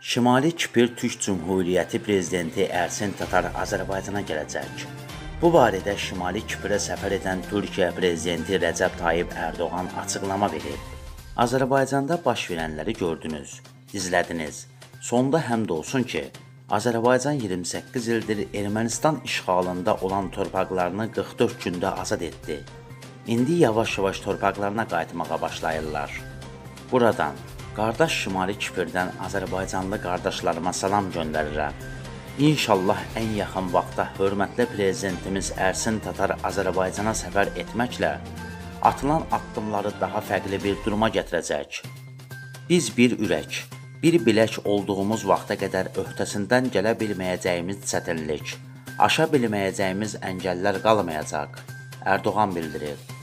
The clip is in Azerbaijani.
Şimali Kipr Türk Cümhuriyyəti prezidenti Ərsin Tatar Azərbaycana gələcək. Bu barədə Şimali Kiprə səfər edən Türkiyə prezidenti Rəcəb Tayyib Ərdoğan açıqlama verib. Azərbaycanda baş verənləri gördünüz, izlədiniz. Sonda həmd olsun ki, Azərbaycan 28 ildir Ermənistan işğalında olan torpaqlarını 44 gündə azad etdi. İndi yavaş-yavaş torpaqlarına qayıtmağa başlayırlar. Buradan qardaş Şimali Kiprdən Azərbaycanlı qardaşlarıma salam göndərirəm. İnşallah ən yaxın vaxtda hörmətli prezidentimiz Ərsin Tatar Azərbaycana səfər etməklə atılan addımları daha fərqli bir duruma gətirəcək. Biz bir ürək, bir bilək olduğumuz vaxta qədər öhdəsindən gələ bilməyəcəyimiz çətinlik, aşa bilməyəcəyimiz əngəllər qalmayacaq. Ərdoğan bildirir.